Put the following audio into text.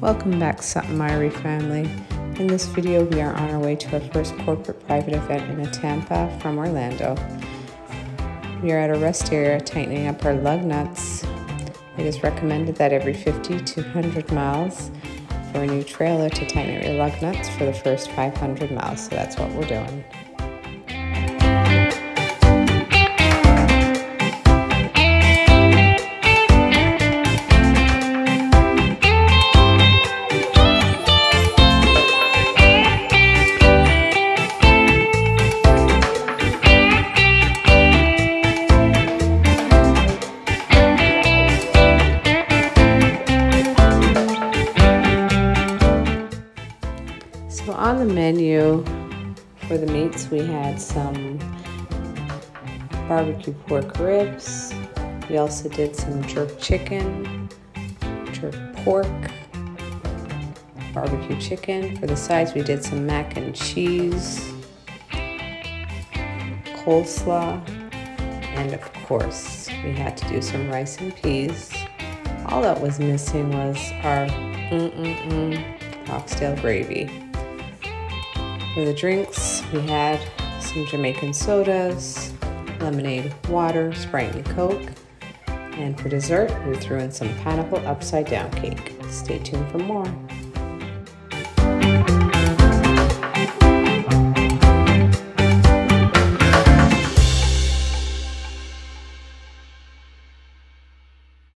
Welcome back Sup'm Irie family. In this video we are on our way to our first corporate private event in Tampa from Orlando. We are at a rest area tightening up our lug nuts. It is recommended that every 50 to 100 miles for a new trailer to tighten up your lug nuts for the first 500 miles. So that's what we're doing. So on the menu for the meats, we had some barbecue pork ribs. We also did some jerk chicken, jerk pork, barbecue chicken. For the sides, we did some mac and cheese, coleslaw, and of course, we had to do some rice and peas. All that was missing was our mm-mm-mm oxtail gravy. For the drinks, we had some Jamaican sodas, lemonade, water, Sprite and Coke. And for dessert, we threw in some pineapple upside down cake. Stay tuned for more.